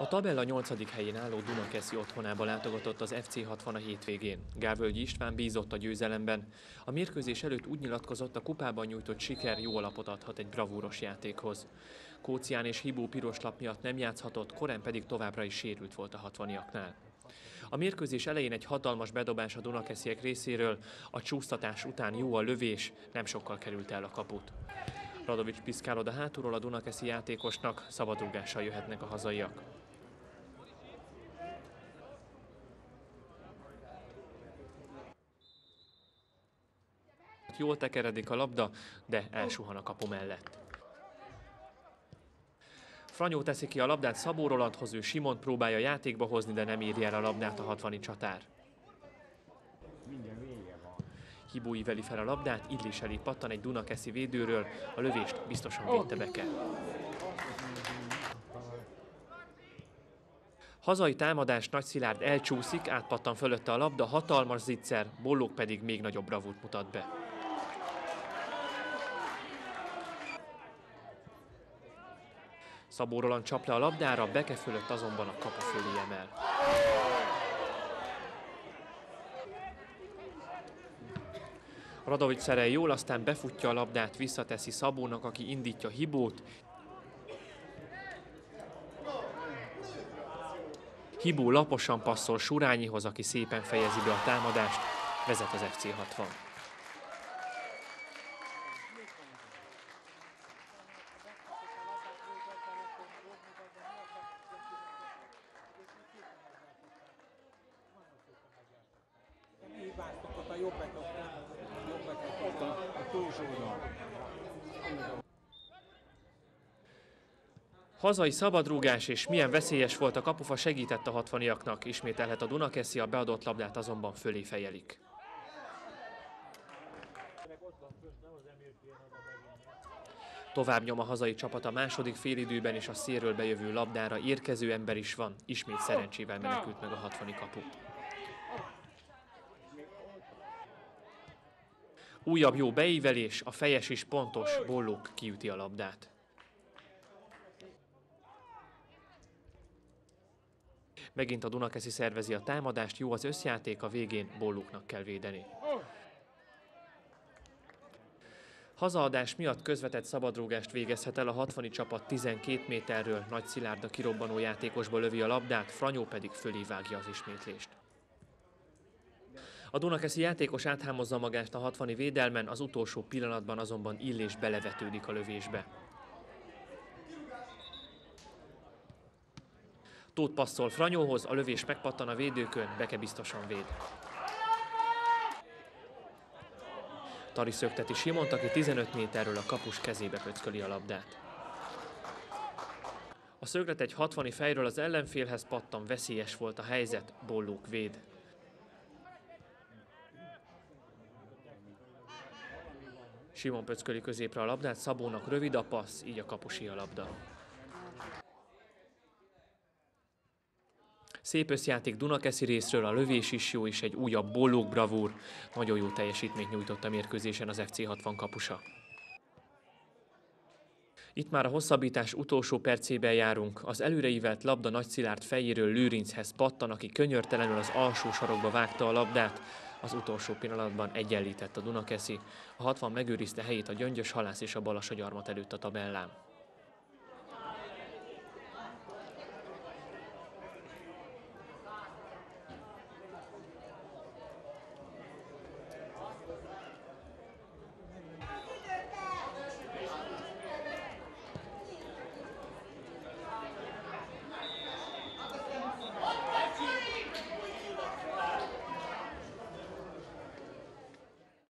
A tabella 8. helyén álló Dunakeszi otthonába látogatott az FC60 a hétvégén. Gávölgyi István bízott a győzelemben. A mérkőzés előtt úgy nyilatkozott, a kupában nyújtott siker jó alapot adhat egy bravúros játékhoz. Kócián és Hibó piros lap miatt nem játszhatott, korán pedig továbbra is sérült volt a 60-iaknál. A mérkőzés elején egy hatalmas bedobás a Dunakesziek részéről, a csúsztatás után jó a lövés, nem sokkal került el a kaput. Radovics piszkálod a hátulról a Dunakeszi játékosnak, szabadrugással jöhetnek a hazaiak. Jól tekeredik a labda, de elsuhan a kapu mellett. Franyó teszi ki a labdát Szabó Rolandhoz, ő Simon próbálja játékba hozni, de nem írja el a labdát a 60 csatár. Hibó íveli fel a labdát, Illés elé pattan egy Dunakeszi védőről, a lövést biztosan védte Beke. Hazai támadás Nagy Szilárd elcsúszik, átpattan fölötte a labda, hatalmas zicser, Bollók pedig még nagyobb bravút mutat be. Szabó Roland csap le a labdára, Beke fölött azonban a kapu fölé emel. Radovics szerel jól, aztán befutja a labdát, visszateszi Szabónak, aki indítja Hibót. Hibó laposan passzol Surányihoz, aki szépen fejezi be a támadást, vezet az FC 60. Hazai szabadrúgás és milyen veszélyes volt a kapufa segített a 60 ismételhet a Dunakeszi, a beadott labdát azonban fölé fejelik. Tovább nyom a hazai csapat a második félidőben, és a szélről bejövő labdára érkező ember is van. Ismét szerencsével menekült meg a 60 kapu. Újabb jó beívelés, a fejes is pontos, Bollók kiüti a labdát. Megint a Dunakeszi szervezi a támadást, jó az összjáték, a végén Bollóknak kell védeni. Hazaadás miatt közvetett szabadrúgást végezhet el a 60 csapat 12 méterről, Nagy Szilárd a kirobbanó játékosból lövi a labdát, Franyó pedig fölé vágja az ismétlést. A Dunakeszi játékos áthámozza magást a 60 védelmen, az utolsó pillanatban azonban Illés belevetődik a lövésbe. Tóth passzol Franyóhoz, a lövés megpattan a védőkön, Beke biztosan véd. Tari szögteti Simont, aki 15 méterről a kapus kezébe pöcköli a labdát. A szöglet egy 60 fejről az ellenfélhez pattan, veszélyes volt a helyzet, Bollók véd. Simon pöcköli középre a labdát, Szabónak rövid a passz, így a kapusi a labda. Szép összjáték Dunakeszi részről, a lövés is jó, és egy újabb bollók bravúr. Nagyon jó teljesítményt nyújtott a mérkőzésen az FC60 kapusa. Itt már a hosszabbítás utolsó percében járunk. Az előreívelt labda Nagy Szilárd fejéről Lőrinchez pattan, aki könyörtelenül az alsó sarokba vágta a labdát. Az utolsó pillanatban egyenlített a Dunakeszi. A 60 megőrizte helyét a Gyöngyös Halász és a Balassa gyarmat előtt a tabellán.